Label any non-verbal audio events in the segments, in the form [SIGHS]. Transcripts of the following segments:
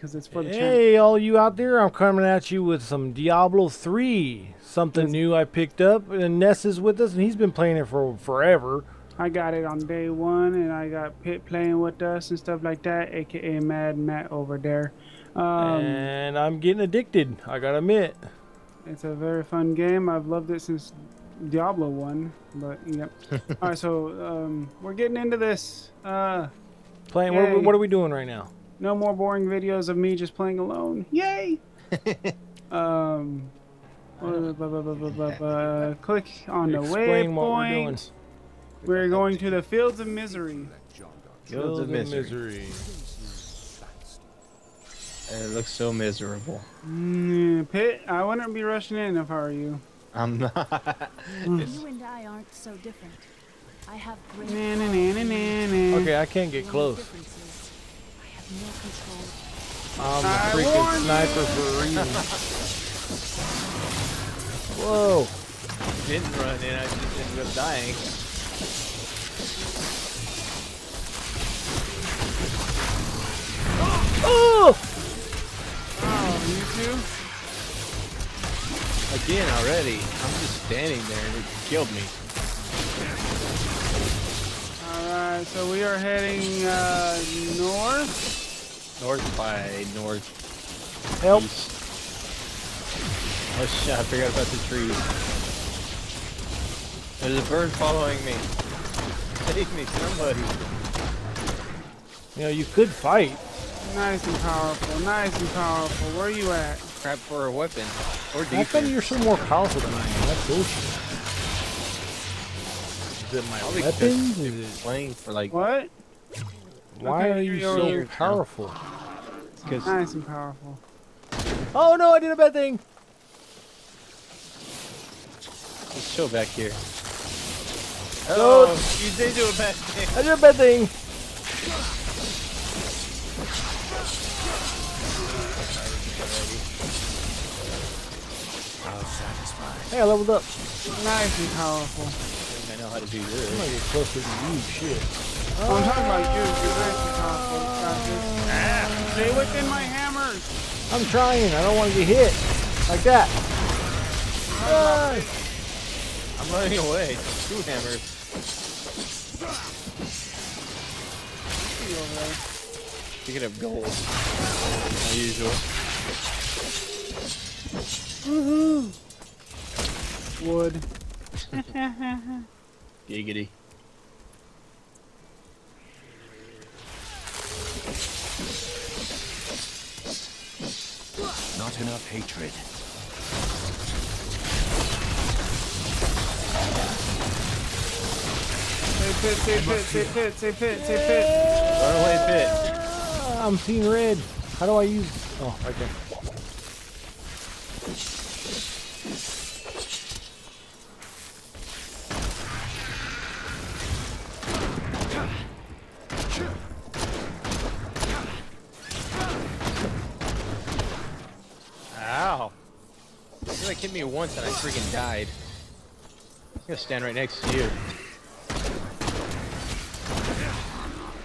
because it's for the channel. Hey, all you out there, I'm coming at you with some Diablo 3. Something Yes. new I picked up, and Ness is with us, and he's been playing it for forever. I got it on day one, and I got Pit playing with us and stuff like that, aka Mad Matt over there. Um, and I'm getting addicted, I gotta admit. It's a very fun game. I've loved it since Diablo 1. But, yep. [LAUGHS] All right, so um, we're getting into this. Uh, Playing, what are, we, what are we doing right now? No more boring videos of me just playing alone. Yay! [LAUGHS] um, blah, blah, blah, blah, blah, blah, blah. click on the Explain what we're doing. waypoint. We're going to the Fields of Misery. Fields of Misery. And it looks so miserable. Mm, Pit, I wouldn't be rushing in if I were you. I'm not. You and I aren't so different. I have great Na, na, na, na, na, na. Okay, I can't get close. Difference control. I'm a freaking sniper for a reason. Whoa. didn't run in, I just ended up dying. Oh! Oh, you two? Again already. I'm just standing there and it killed me. Alright, so we are heading uh, north. North by north. Help. East. Oh shit, I forgot about the trees. There's a bird following me. [LAUGHS] Save me, somebody. You know, you could fight. Nice and powerful, nice and powerful. Where are you at? Crap for a weapon. Or How come defense. you're so more powerful than I am? That's bullshit. Is it my Probably weapons? Is you've it, playing for like What? Why Okay, are you so here. powerful? because Nice and powerful. Oh no, I did a bad thing. let's chill back here. No. Oh, you did do a bad thing. I did a bad thing. Hey, I leveled up. Nice and powerful. I know how to do I'm this. gonna get closer to you, shit. Oh, I'm talking about you. You're nice and powerful. Got. Stay within my hammers. I'm trying. I don't want to get hit like that. Ah. I'm running away. Two hammers. You can have gold. My usual. Wood. [LAUGHS] Giggity. Not enough hatred. Say pit, say pit, say pit, say pit, say pit. Run away, pit. Ah, I'm seeing red. How do I use? Oh, right there. Ow. You like hit me once and I freaking died. I'm gonna stand right next to you.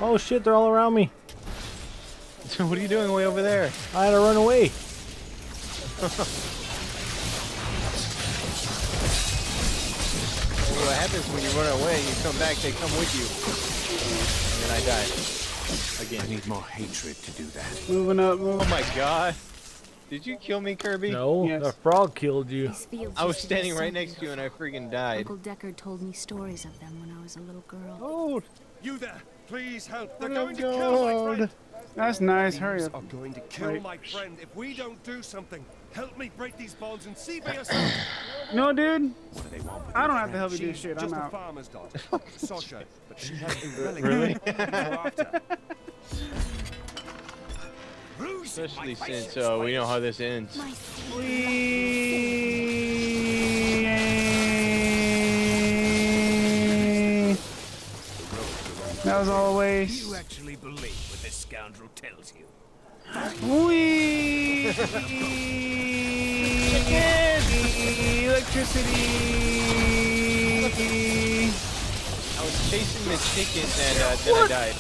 Oh shit, they're all around me. [LAUGHS] what are you doing way over there? I had to run away. What happens when you run away and you come back, they come with you. And then I die. Again. I need more hatred to do that. Moving up, Oh my god. Did you kill me, Kirby? No, Yes. the frog killed you. I was used to be standing right next to you and I else. freaking died. Uncle Deckard told me stories of them when I was a little girl. Oh, You there, please help. They're Oh, going to kill my friend. That's nice. Hurry up. are going to kill Right. my friend if we don't do something. Help me break these bonds and see for yourself. No, dude. What do they want with I don't have to friend? help you do She's shit. just I'm a out. farmer's daughter, Sasha, but she has a [LAUGHS] relic. Really? [LAUGHS] after. Especially since uh, we know how this ends. My Whee! That was all a waste. You actually believe what this scoundrel tells you. Whee! Electricity! I was chasing the chicken and uh, then I died.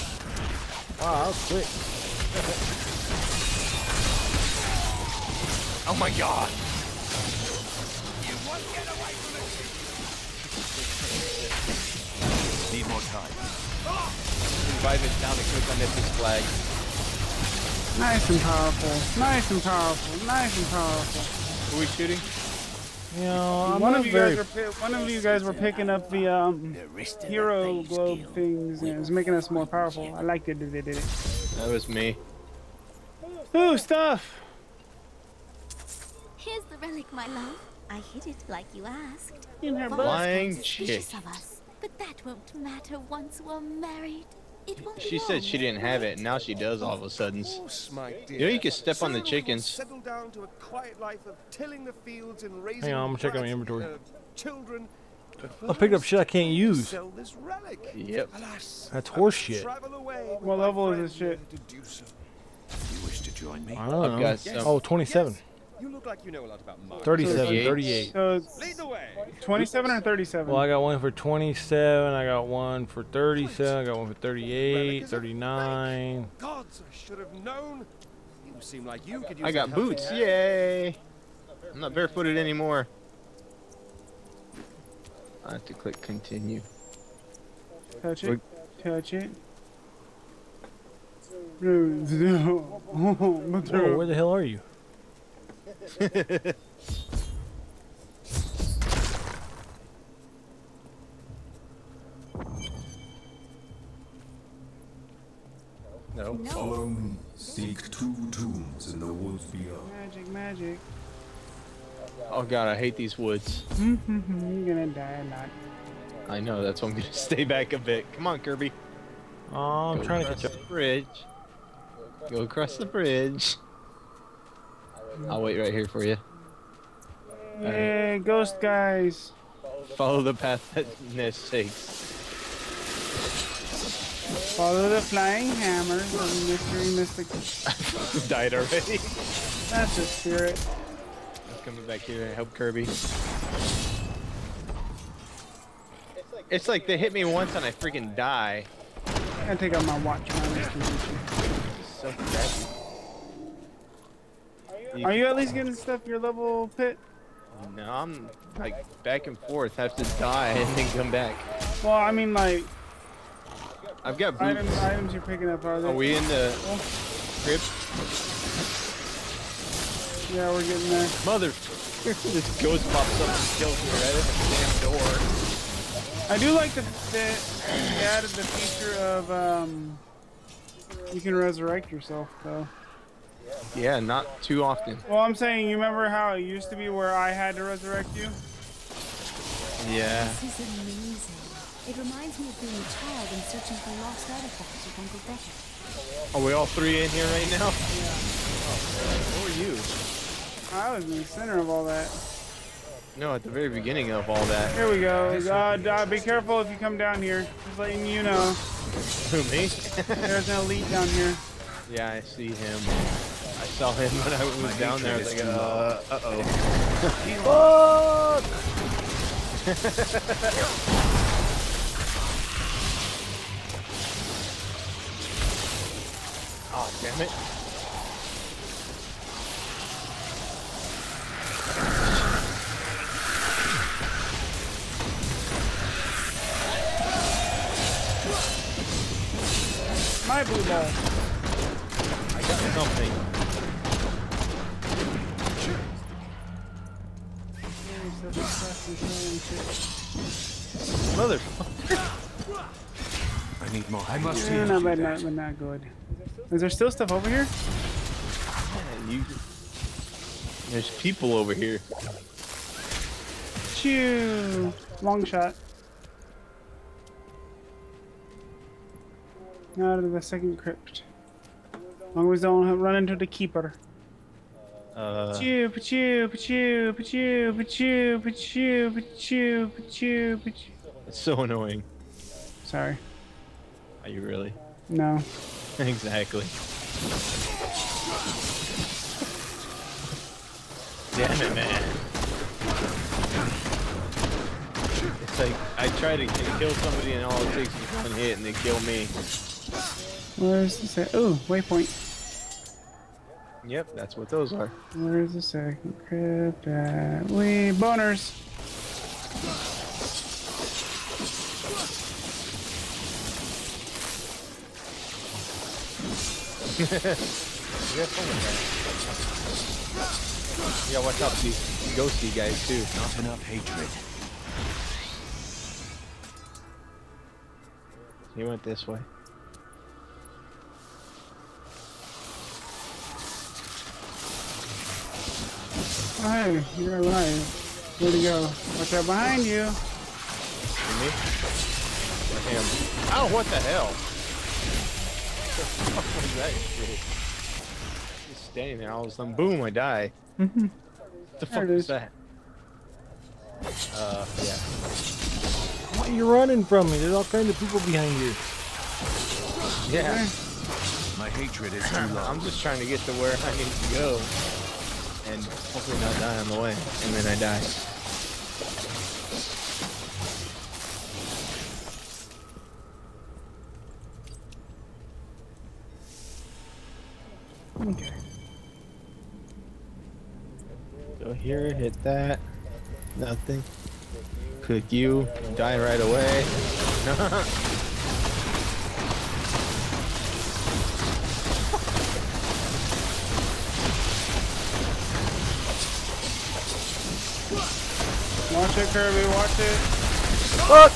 wow, that was quick. [LAUGHS] Oh my god! You won't get away from it. Need more time. Invite us down to click on this flag. Nice and powerful. Nice and powerful. Nice and powerful. Who are we shooting? You know, I'm one of you very. guys were one of you guys were picking up the um The hero the globe guild things and it was making us more powerful. I liked it that they did it. That was me. Ooh, stuff. Here's the relic, my love. I hid it like you asked. In her Father's butt. Lying grown chick. of us, but that won't matter once we're married. It won't She said she didn't have it, and now she does all of a sudden. Of course, my dear. You know you can step on the Soon we will chickens. Settle down to a quiet life of tilling the fields and raising. Hang on, I'm gonna check out my inventory. uh, children. I picked up shit I can't use. Sell this relic. Yep. Alas, That's I horse shit. Travel away with What level is this shit? do so. You wish to join me? I don't I've know. got some. Oh, 27. Yes, you look like you know a lot about marketing. 37, 38. 38. So it's Lead the way. 27 or 37. Well, I got one for 27. I got one for 37. I got one for 38, 39. Gods, I should have known. You seem like you could use I a got boots. hand. Yay! I'm not barefooted anymore. I have to click continue. Touch it. Touch it. No. Whoa, where the hell are you? [LAUGHS] No. No. Follow me. Seek two tombs in the woods beyond. Magic, magic. Oh god, I hate these woods. [LAUGHS] You're gonna die a lot. I know, that's why I'm gonna [LAUGHS] stay back a bit. Come on, Kirby. Oh, I'm Go trying to across catch up. bridge. Go across the bridge. I'll wait right here for you. Yay, ghost guys. Follow the path that Ness takes. Follow the flying hammers of mystery mystic. [LAUGHS] Died already? That's a spirit. I'm coming back here to help Kirby. It's like they hit me once and I freaking die. I take out my watch around this so crappy. Are you at least getting stuff your level pit? No, I'm like back and forth. Have to die [LAUGHS] and then come back. Well, I mean, like, I've got items, boots. items items you're picking up, are they? Are we in the crypt? Yeah, we're getting there. Mother, [LAUGHS] this ghost pops up and kills me right at the damn door. I do like the, the they added the feature of, um, you can resurrect yourself, though. Yeah, not too often. Well, I'm saying, you remember how it used to be where I had to resurrect you? Yeah. This is amazing. It reminds me of being a child and searching for lost artifacts with Uncle Deckard. Are we all three in here right now? Oh, who are you? I was in the center of all that. No, at the very beginning of all that. Here we go. Uh, uh, be careful if you come down here. Just letting you know. Who, me? There's an elite down here. [LAUGHS] yeah, I see him. I saw him when I was down there. I was like, uh, uh-oh. [LAUGHS] Fuck! Oh, damn it. My blue ball. Mother. I need more. I must Yeah, not bad, not, but not good. Is there still stuff over here? You, there's people over here. Chew. Long shot. Out of the second crypt. Long as don't run into the keeper. Uh, chew, chew, chew, chew, chew, chew, chew, chew. it's so annoying. Sorry. Are you really? No. [LAUGHS] exactly. Damn it, man. It's like I try to kill somebody and all it takes is one hit and they kill me. Where's this at? Ooh, waypoint. Yep, that's what those are. Where's the second crypt at? We boners. You have fun with that. Yeah, watch out these ghosty guys too. Not enough hatred. He went this way. Hey, you're alive. Where'd he go? Watch out behind you. For me? For him. Oh, what the hell? [LAUGHS] What the fuck was that shit? Just standing there, all of a sudden, boom, I die. what the fuck was is. that? Uh, yeah. Why are you running from me? There's all kinds of people behind you. Yeah. My hatred is too [LAUGHS] I'm just trying to get to where I need to go. Hopefully not die on the way. And then I die. Okay. Go here, hit that. Nothing. Click you, die right away. [LAUGHS] [LAUGHS] Watch it, Kirby. Watch it. Fuck!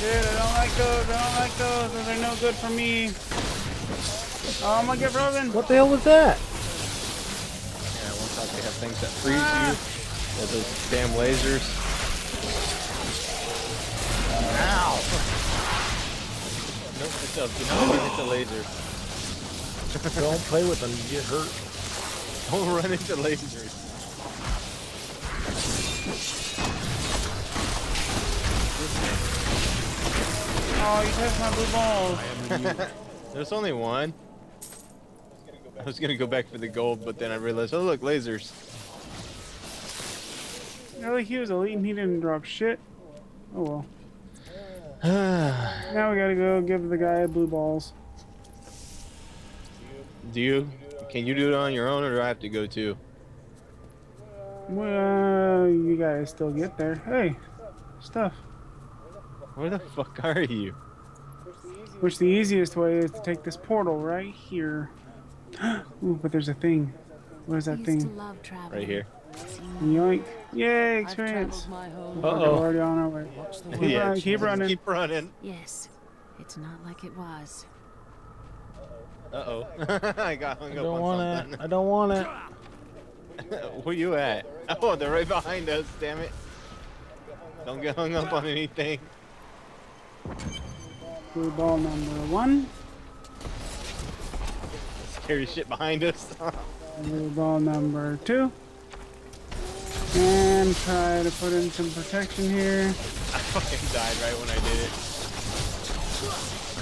Dude, I don't like those. I don't like those. Those are no good for me. Oh, I'm gonna get frozen. What the hell was that? Yeah, once out they have things that freeze you. Yeah, those damn lasers. Ow! Nope, it's up. Do not run into lasers. [GASPS] Don't play with them, you get hurt. Don't run into lasers. Oh, you touched my blue balls. There's only one. I was gonna go back for the gold, but then I realized, oh look, lasers. Really, he was elite and he didn't drop shit. Oh well. [SIGHS] Now we gotta go give the guy blue balls. do you? Can you do it on your own, or do I have to go too? Well, you guys still get there. Hey, stuff. Where the fuck are you? Which the easiest way is to take this portal right here. [GASPS] Ooh, but there's a thing. What is that thing? love. Right here. Yoink. Yay, I've experience. traveled my whole We're Uh-oh. already on our way. Watch [LAUGHS] Keep world. running, keep running. Keep running. Yes, it's not like it was. Uh oh. [LAUGHS] I got hung I up don't on want something. it. I don't want it. [LAUGHS] Where you at? Oh, they're right behind us. Damn it. Don't get hung up on anything. Blue ball number one. Scary shit behind us. Blue ball number two. And try to put in some protection here. [LAUGHS] I fucking died right when I did it.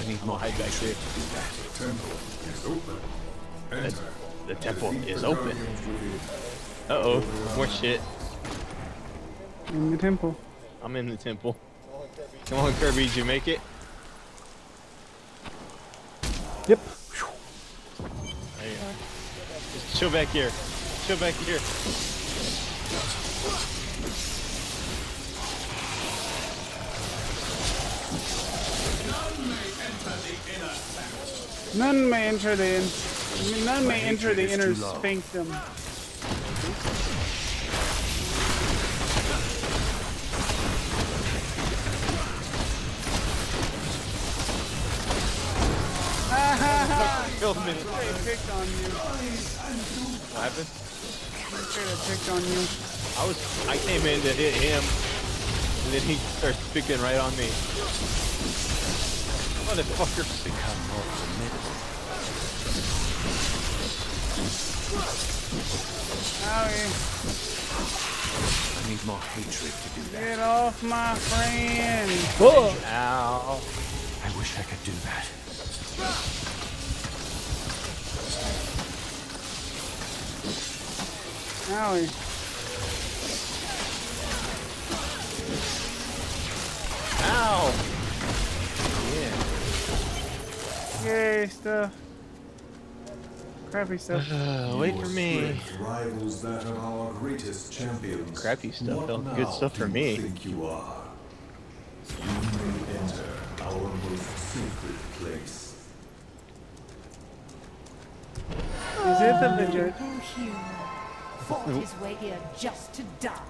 I need more Hide back hatred. there. Temple is open. Enter. The temple is open. Uh oh. More shit. In the temple. I'm in the temple. Come on, Kirby. Did you make it? Yep. There you are. Just chill back here. Chill back here. None may enter the in, none may enter the inner sphinctum. Killed me. They picked on you. What happened? They picked on you. I was. I came in to hit him, and then he starts picking right on me. Motherfucker. Become more formidable. Howie, I need more hatred to do that. get off my friend. Whoa! Ow. I wish I could do that. Howie. Ow. Yay, stuff. Crappy stuff. Uh, [SIGHS] wait for me. rivals that of our greatest champions. Crappy stuff, What though. Good stuff for do me. You think you are? You may enter our most sacred place. Is it the midget? Poor hero. Fought his way here just to die.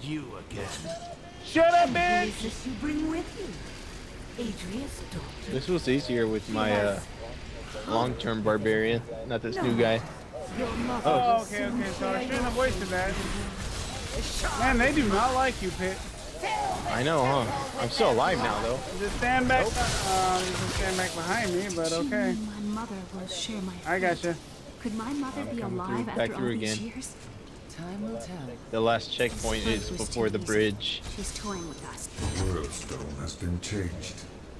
You again. Shut up, bitch! is this you bring with you? Adria's daughter. This was easier with my uh, long-term barbarian, not this new guy. Your. Oh, okay, okay, so I shouldn't have wasted that. Man, they do not like you, Pit. I know, huh? I'm still alive now, though. Just stand back. Uh, just stand back behind me, but okay. My mother will share my I gotcha. Could my mother be coming through, alive back after all through these again. years? Time will tell. The last checkpoint is before the bridge. She's toying with us. The Worldstone has been changed.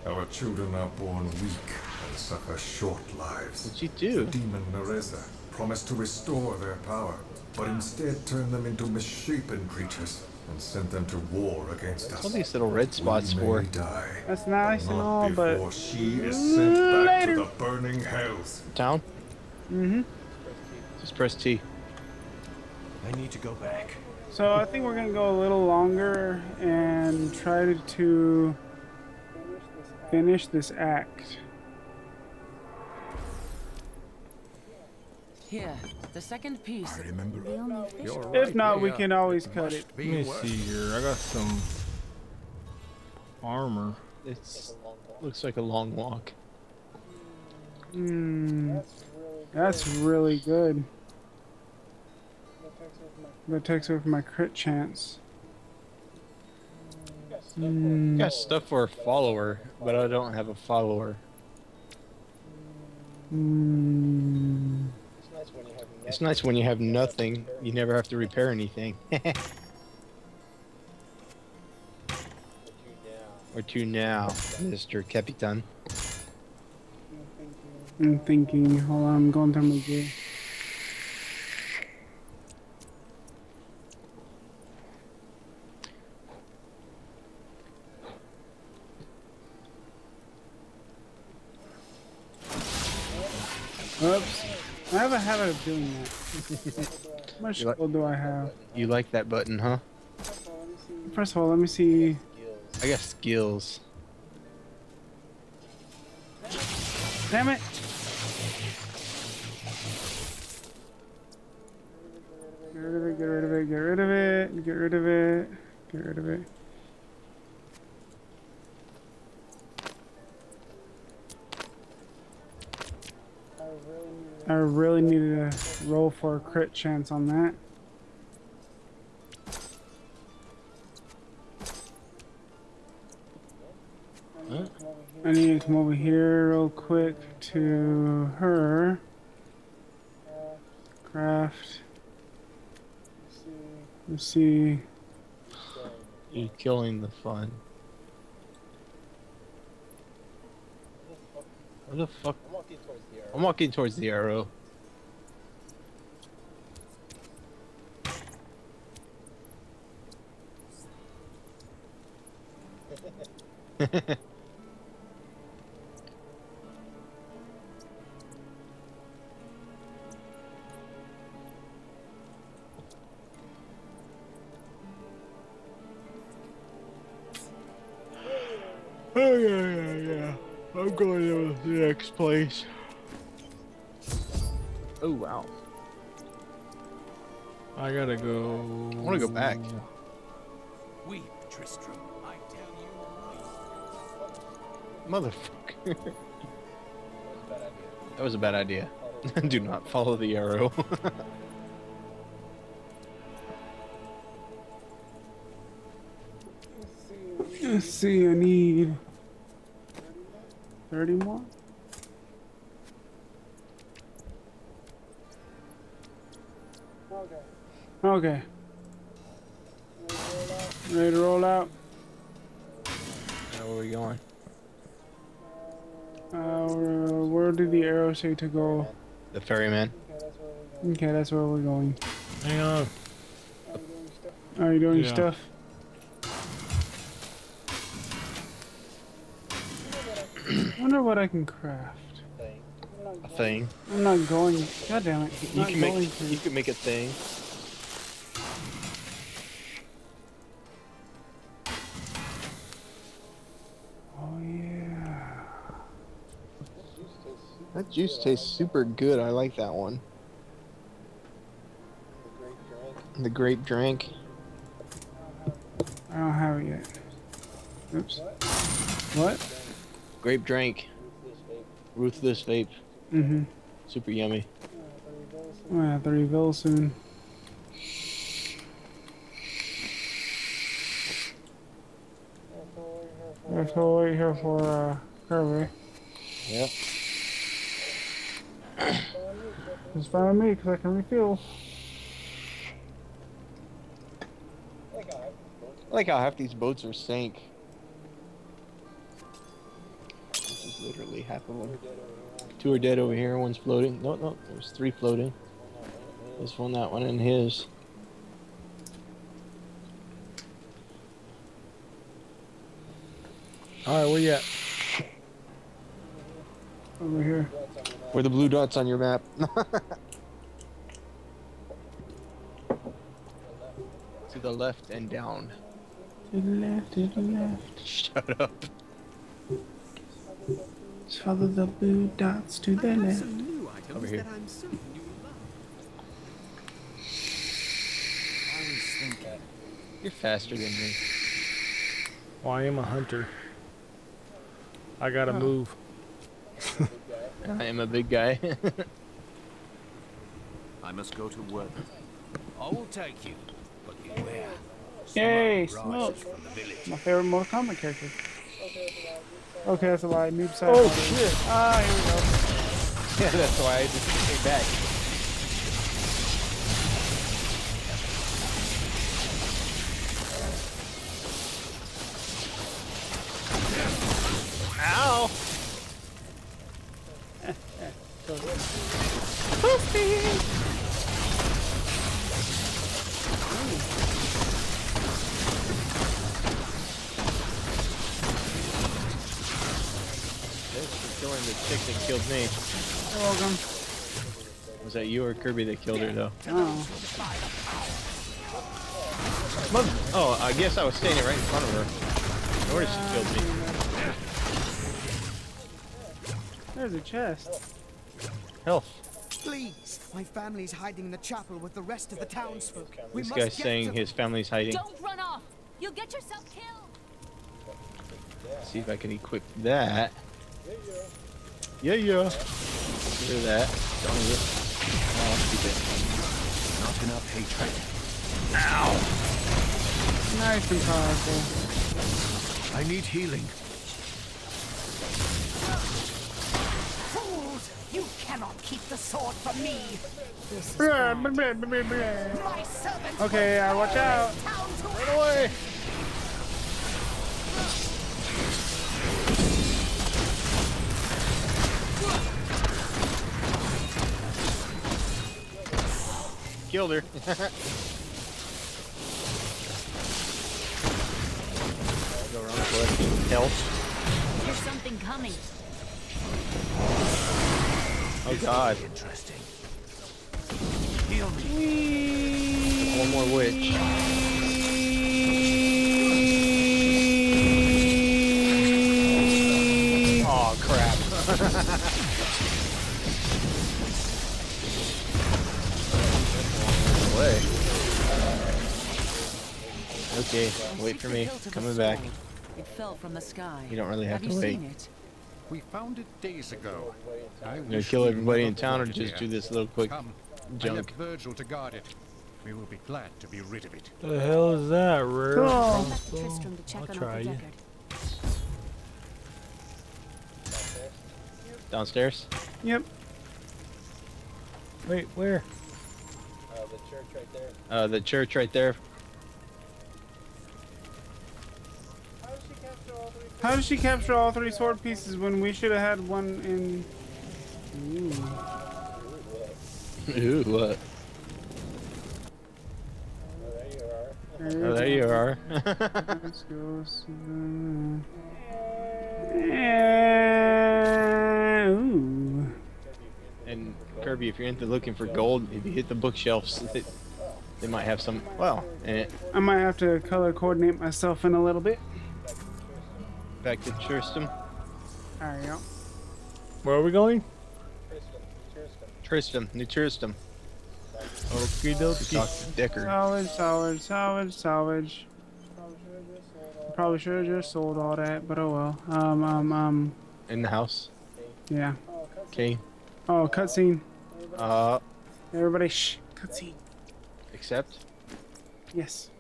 Our children are born weak and suffer short lives. What'd you do? Demon Nereza promised to restore their power, but instead turned them into misshapen creatures and sent them to war against us. What's all these little red spots we for? die, That's nice and all, but she is sent back Later. to the burning hells. Town? mm-hmm. Just press T. I need to go back. So I think we're gonna go a little longer and try to, to finish this act. Here, the second piece. I remember. The only fish. If not, we can always It cut it. Let me worth- see here. I got some armor. It's looks like a long walk. Hmm. That's really good. That takes away from my crit chance. Hmm. Got stuff for a follower, but I don't have a follower. Hmm. It's nice when you have nothing. You never have to repair anything. [LAUGHS] Where to now, Mr. Capitan? I'm thinking. Hold on, I'm going through my gear. Oops. I have a habit of doing that. How much like- gold do I have? You like that button, huh? First of all, let me see. I got skills. Damn it! For a crit chance on that. I need to come over here real quick to her. Craft. Let's see. You're killing the fun. What the fuck? I'm walking towards the arrow. [LAUGHS] Oh yeah, yeah, yeah. I'm going to the next place. Oh wow. I gotta go. I wanna go back. Weep, Tristram. I tell you. Motherfucker. [LAUGHS] that was a bad idea. [LAUGHS] Do not follow the arrow. [LAUGHS] Let's see, I need 30 more. Okay. Ready to roll out? Now where are we going? Uh, where, where did the arrow say to go? The ferryman. Okay, that's where we're going. Hang on. Are you doing Yeah. stuff? [CLEARS THROAT] wonder what I can craft. A thing. I'm not going. God damn it. You can make you can make a thing. Juice tastes super good. I like that one. The grape drink. I don't have it yet. Oops. What? Grape drink. Ruthless vape. Mm-hmm. Super yummy. I'm gonna have to reveal soon. Have to wait here for uh, Kirby. Yep. Just find me because I can refill. I like how half these boats are sank. This is literally half of them. Two are dead over here. One's floating. No, no, there's three floating. This one, that one, and his. All right, where you at? Over here. Where the blue dots on your map? [LAUGHS] to the left and down. To the left, to the left. [LAUGHS] Shut up. Just follow the blue dots to the left. Over here. You're faster than me. Well, I am a hunter. I gotta move. [LAUGHS] I am a big guy. [LAUGHS] I must go to work. I will take you, but beware. Yay, Smoke smoke. from the village. My favorite Mortal Kombat character. Okay, that's a lie. Noob Saibot. Oh, shit. Ah, here we go. [LAUGHS] yeah, that's why I just came back. Killing the chick that killed me. You're welcome. Was that you or Kirby that killed her, though? Oh. Mother- Oh, I guess I was standing right in front of her. No wonder she killed me. There's a chest. Health. Please, my family's hiding in the chapel with the rest of the townsfolk. We This must guy's get saying to his family's hiding. Don't run off. You'll get yourself killed. See if I can equip that. Yeah, yeah. Get rid of that. Don't use it. Oh, I'll keep it. Not enough hatred. Now! Nice and powerful. I need healing. Fools! You cannot keep the sword from me. Blah, blah, blah, blah, blah. My servants Okay, uh, watch out. town Run away! Killed her. Go around collecting health. There's something coming. Oh god. Interesting. Heal me. One more witch. Oh crap. [LAUGHS] Okay, wait for me. Coming back. It fell from the sky. You don't really have Have to you wait. it? We found it days ago. I am gonna kill everybody in town or just do this little quick Come, I junk? left Virgil to guard it. We will be glad to be rid of it. The hell is that, rare? Cool. Left Tristram to check I'll try you. Downstairs? Yep. Wait, where? The church right there. Uh, the church right there. How did she capture all three sword pieces when we should have had one in... Ooh. Ooh, what? Oh, there you are. Let's go yeah. Ooh. And Kirby, if you're into looking for gold, if you hit the bookshelves, they, [LAUGHS] they might have some. Well, eh. I might have to color coordinate myself in a little bit back to Tristram. There you go. Where are we going? Tristram, New Tristram. Okie Talk dokie. to Deckard. Salvage, salvage, salvage, salvage. Probably should have just sold all that, but oh well. Um, um, um, In the house. yeah. Okay. Oh, cutscene. Uh, Everybody, shh. Cutscene. accept. Yes.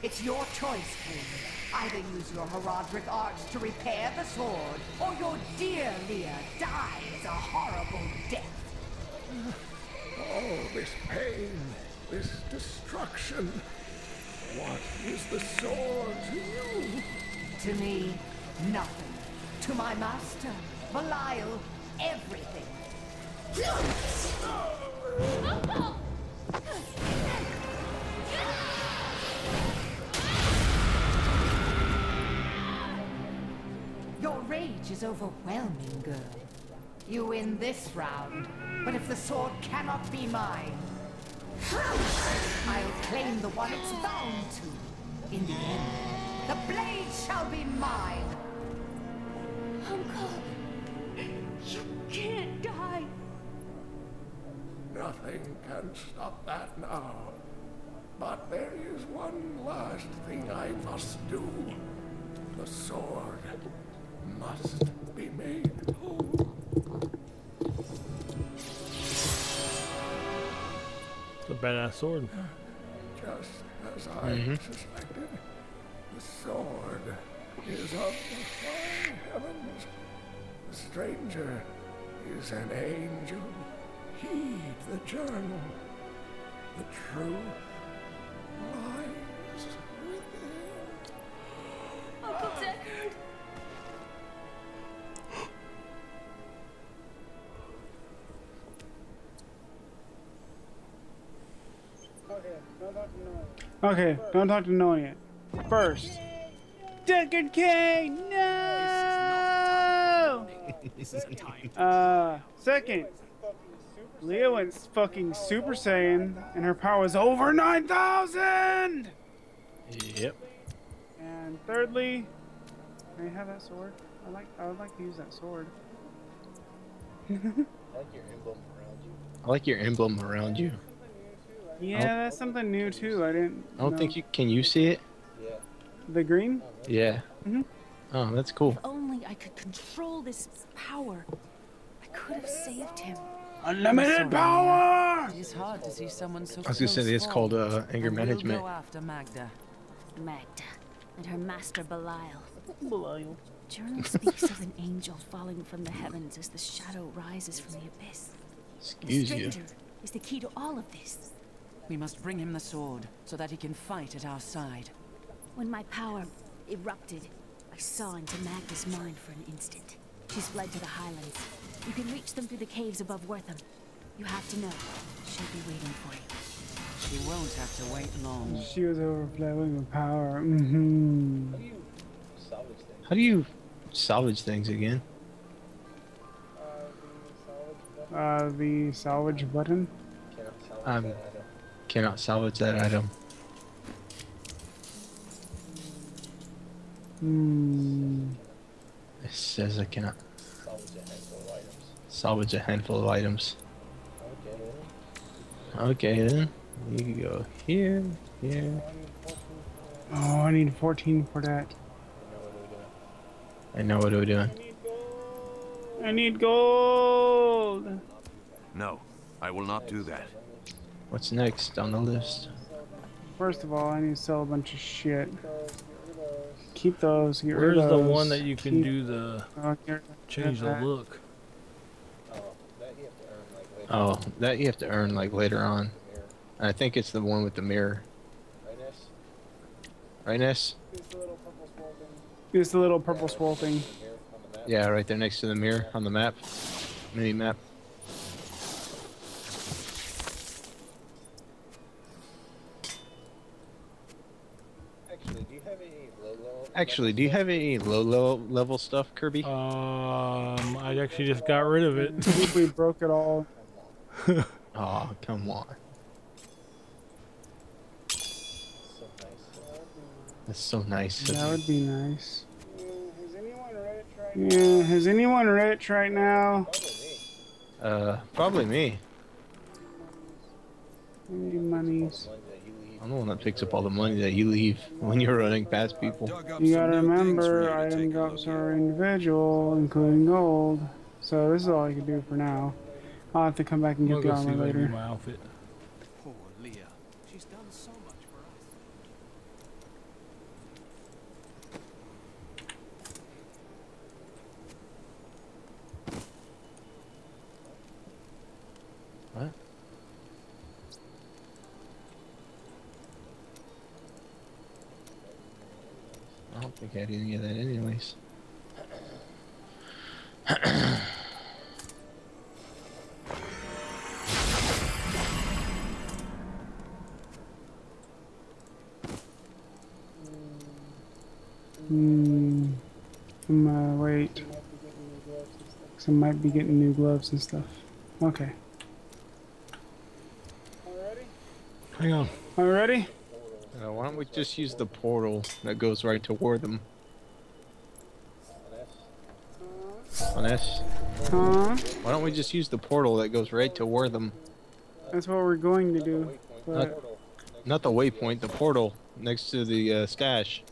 It's your choice, King. Either use your Horadric arts to repair the sword, or your dear Leah dies a horrible death. Oh, this pain, this destruction. What is the sword to you? To me, nothing. To my master, Belial, everything. Your rage is overwhelming, girl. You win this round, but if the sword cannot be mine, I'll claim the one it's bound to. In the end, the blade shall be mine. Uncle, you can't die. Nothing can stop that now. But there is one last thing I must do. The sword must be made whole. It's a badass sword. Just as I Mhm. suspected, the sword is of the high heavens. The stranger is an angel. Heed the journal. The truth lies Okay, don't talk to no one yet. First, Deckard K. No. This isn't time. Uh, second, Leah went fucking Super Saiyan, and her power was over nine thousand. Yep. And thirdly, can I have that sword? I like. I would like to use that sword. [LAUGHS] I like your emblem around you. Yeah, that's something new too. I didn't. I don't think you can. You see it? Yeah. The green? Yeah. Mhm. Oh, that's cool. If only I could control this power, I could have saved him. Unlimited power! It is hard to see someone so I was gonna say close this fall. called uh, anger And we'll management. go after Maghda. Maghda and her master Belial. Belial. Journal speaks of an angel falling from the heavens as the shadow rises from the abyss. The you. stranger is the key to all of this. We must bring him the sword so that he can fight at our side. When my power erupted, I saw into Maghda's mind for an instant. She's fled to the highlands. You can reach them through the caves above Wortham. You have to know. She'll be waiting for you. She won't have to wait long. She was overflowing with power. Mm-hmm. How do you salvage things again? Uh, the salvage button. I cannot salvage that item. Hmm. It says I cannot salvage a handful of items. Okay then. You can go here, here. Oh, I need 14 for that. I know what we're doing. I need gold. No, I will not do that. What's next on the list? First of all, I need to sell a bunch of shit. Keep those. Get Where's rid of the one that you can keep- do the Oh, change the look? Oh, that you have to earn like later on. I think it's the one with the mirror. Right, Ness? It's the little purple swirl thing. Yeah, right there next to the mirror on the map. Mini map. Actually, Actually, do you have any low, low level stuff, Kirby? Um, I actually just got rid of it. We broke it all. [LAUGHS] Oh, come on. That's so nice. That would be nice. Yeah, has anyone rich right now? Uh, probably me. Any monies? I'm the one that picks up all the money that you leave [LAUGHS] when you're running past people. You gotta remember, I item drops are individual, including gold. So this is all I can do for now. I'll have to come back and get the gonna go see armor if I can later. my outfit. Poor Leah. She's done so much for us. What? I don't think I had any of that anyways. Hmm. I'm, uh, wait. 'Cause I might be getting new gloves and stuff. Okay. Hang on. Are we ready? Uh, why don't we just use the portal that goes right toward them? On S. Huh? Why don't we just use the portal that goes right toward them? That's what we're going to do. Not, not the waypoint, the portal next to the uh, stash.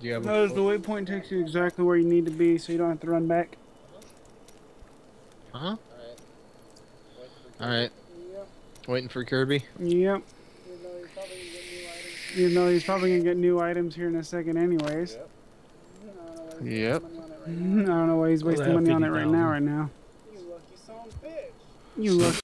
Do you have notice the waypoint takes you exactly where you need to be, so you don't have to run back. Huh? Alright. Waiting for Kirby? Yep. Even though he's probably gonna get new items here in a second, anyways. Yep. [LAUGHS] I don't know why he's wasting money on it right now. Right now. You lucky